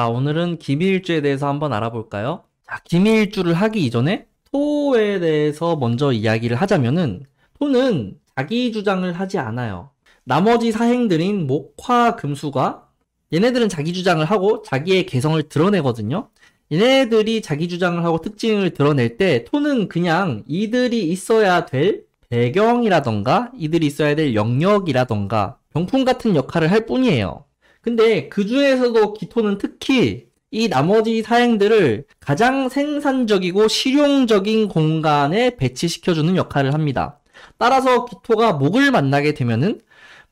자, 오늘은 기밀주에 대해서 한번 알아볼까요? 자, 기밀주를 하기 이전에 토에 대해서 먼저 이야기를 하자면은 토는 자기 주장을 하지 않아요. 나머지 사행들인 목화, 금수가 얘네들은 자기 주장을 하고 자기의 개성을 드러내거든요. 얘네들이 자기 주장을 하고 특징을 드러낼 때 토는 그냥 이들이 있어야 될 배경이라던가 이들이 있어야 될 영역이라던가 병풍 같은 역할을 할 뿐이에요. 근데 그 중에서도 기토는 특히 이 나머지 사행들을 가장 생산적이고 실용적인 공간에 배치시켜주는 역할을 합니다. 따라서 기토가 목을 만나게 되면은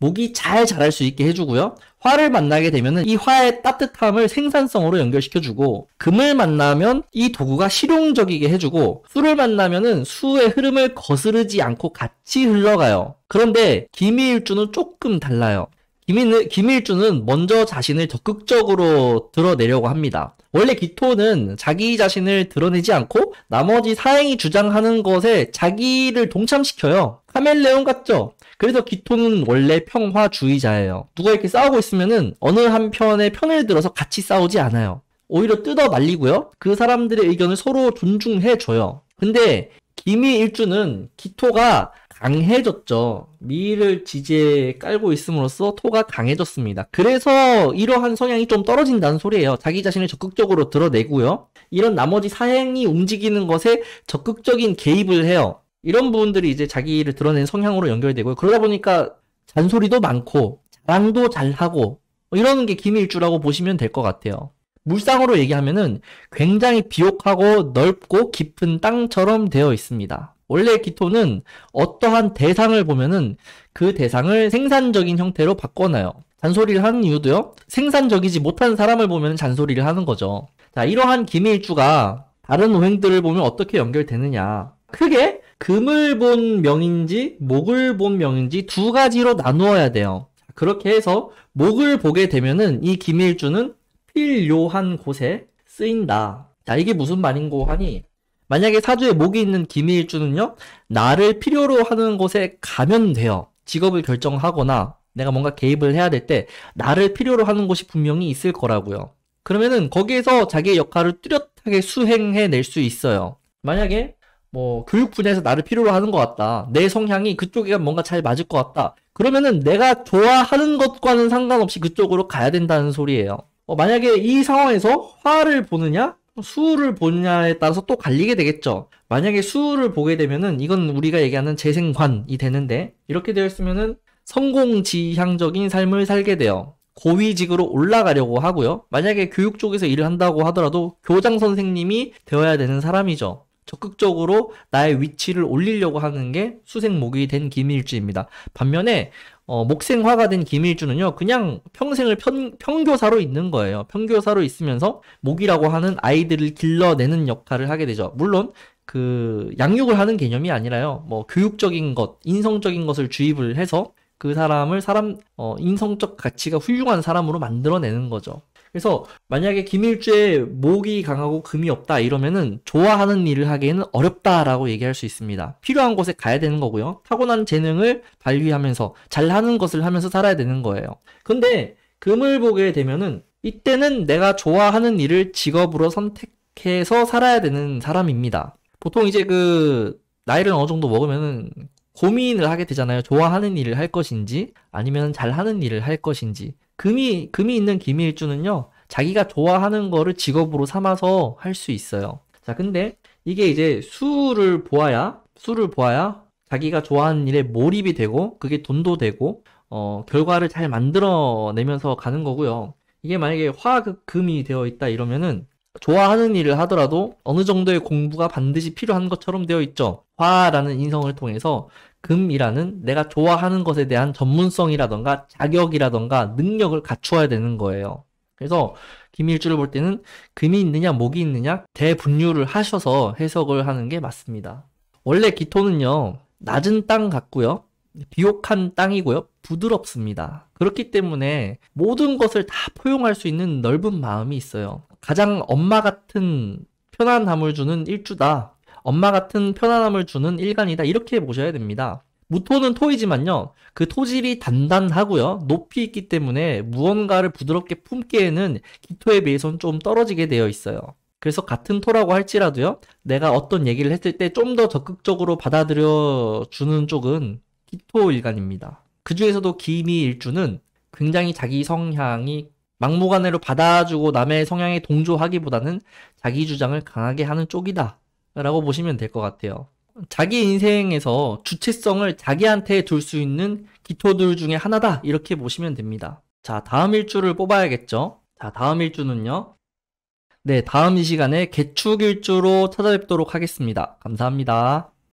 목이 잘 자랄 수 있게 해주고요. 화를 만나게 되면은 이 화의 따뜻함을 생산성으로 연결시켜주고 금을 만나면 이 도구가 실용적이게 해주고 수를 만나면은 수의 흐름을 거스르지 않고 같이 흘러가요. 그런데 기미일주는 조금 달라요. 김일, 김일주는 먼저 자신을 적극적으로 드러내려고 합니다. 원래 기토는 자기 자신을 드러내지 않고 나머지 사행이 주장하는 것에 자기를 동참시켜요. 카멜레온 같죠? 그래서 기토는 원래 평화주의자예요. 누가 이렇게 싸우고 있으면은 어느 한편의 편을 들어서 같이 싸우지 않아요. 오히려 뜯어 말리고요. 그 사람들의 의견을 서로 존중해줘요. 근데 기미일주는 기토가 강해졌죠. 미를 지지에 깔고 있음으로써 토가 강해졌습니다. 그래서 이러한 성향이 좀 떨어진다는 소리예요. 자기 자신을 적극적으로 드러내고요. 이런 나머지 사행이 움직이는 것에 적극적인 개입을 해요. 이런 부분들이 이제 자기를 드러낸 성향으로 연결되고요. 그러다 보니까 잔소리도 많고 자랑도 잘하고 뭐 이러는 게 기밀주라고 보시면 될 것 같아요. 물상으로 얘기하면은 굉장히 비옥하고 넓고 깊은 땅처럼 되어 있습니다. 원래 기토는 어떠한 대상을 보면은 그 대상을 생산적인 형태로 바꿔놔요. 잔소리를 하는 이유도요. 생산적이지 못한 사람을 보면 잔소리를 하는 거죠. 자, 이러한 기밀주가 다른 오행들을 보면 어떻게 연결되느냐. 크게 금을 본 명인지 목을 본 명인지 두 가지로 나누어야 돼요. 그렇게 해서 목을 보게 되면은 이 기밀주는 필요한 곳에 쓰인다. 자, 이게 무슨 말인고 하니 만약에 사주에 목이 있는 기밀주는요, 나를 필요로 하는 곳에 가면 돼요. 직업을 결정하거나 내가 뭔가 개입을 해야 될 때 나를 필요로 하는 곳이 분명히 있을 거라고요. 그러면은 거기에서 자기의 역할을 뚜렷하게 수행해 낼 수 있어요. 만약에 뭐 교육 분야에서 나를 필요로 하는 것 같다. 내 성향이 그쪽에 뭔가 잘 맞을 것 같다. 그러면은 내가 좋아하는 것과는 상관없이 그쪽으로 가야 된다는 소리예요. 어, 만약에 이 상황에서 화를 보느냐 수를 보느냐에 따라서 또 갈리게 되겠죠. 만약에 수를 보게 되면은 이건 우리가 얘기하는 재생관이 되는데 이렇게 되어 있으면은 성공지향적인 삶을 살게 돼요. 고위직으로 올라가려고 하고요. 만약에 교육 쪽에서 일을 한다고 하더라도 교장 선생님이 되어야 되는 사람이죠. 적극적으로 나의 위치를 올리려고 하는 게 수생목이 된 김일주입니다. 반면에 어, 목생화가 된 김일주는요, 그냥 평생을 편, 평교사로 있는 거예요. 평교사로 있으면서 목이라고 하는 아이들을 길러내는 역할을 하게 되죠. 물론, 그, 양육을 하는 개념이 아니라요, 뭐, 교육적인 것, 인성적인 것을 주입을 해서 그 사람을 사람, 어, 인성적 가치가 훌륭한 사람으로 만들어내는 거죠. 그래서 만약에 김일주의 목이 강하고 금이 없다 이러면은 좋아하는 일을 하기에는 어렵다라고 얘기할 수 있습니다. 필요한 곳에 가야 되는 거고요. 타고난 재능을 발휘하면서 잘하는 것을 하면서 살아야 되는 거예요. 근데 금을 보게 되면은 이때는 내가 좋아하는 일을 직업으로 선택해서 살아야 되는 사람입니다. 보통 이제 그 나이를 어느 정도 먹으면은 고민을 하게 되잖아요. 좋아하는 일을 할 것인지 아니면 잘하는 일을 할 것인지. 금이 금이 있는 기밀주는요. 자기가 좋아하는 거를 직업으로 삼아서 할 수 있어요. 자, 근데 이게 이제 수를 보아야 수를 보아야 자기가 좋아하는 일에 몰입이 되고 그게 돈도 되고 어, 결과를 잘 만들어내면서 가는 거고요. 이게 만약에 화금이 되어 있다 이러면은 좋아하는 일을 하더라도 어느 정도의 공부가 반드시 필요한 것처럼 되어 있죠. 화라는 인성을 통해서 금이라는 내가 좋아하는 것에 대한 전문성이라던가 자격이라던가 능력을 갖추어야 되는 거예요. 그래서 김일주를 볼 때는 금이 있느냐 목이 있느냐 대분류를 하셔서 해석을 하는 게 맞습니다. 원래 기토는요 낮은 땅 같고요 비옥한 땅이고요 부드럽습니다. 그렇기 때문에 모든 것을 다 포용할 수 있는 넓은 마음이 있어요. 가장 엄마 같은 편안함을 주는 일주다. 엄마 같은 편안함을 주는 일간이다. 이렇게 보셔야 됩니다. 무토는 토이지만요. 그 토질이 단단하고요. 높이 있기 때문에 무언가를 부드럽게 품기에는 기토에 비해서는 좀 떨어지게 되어 있어요. 그래서 같은 토라고 할지라도요. 내가 어떤 얘기를 했을 때 좀 더 적극적으로 받아들여 주는 쪽은 기토 일간입니다. 그 중에서도 기미 일주는 굉장히 자기 성향이 막무가내로 받아주고 남의 성향에 동조하기보다는 자기 주장을 강하게 하는 쪽이다. 라고 보시면 될 것 같아요. 자기 인생에서 주체성을 자기한테 둘 수 있는 기토들 중에 하나다. 이렇게 보시면 됩니다. 자, 다음 일주를 뽑아야겠죠? 자, 다음 일주는요. 네, 다음 이 시간에 개축일주로 찾아뵙도록 하겠습니다. 감사합니다.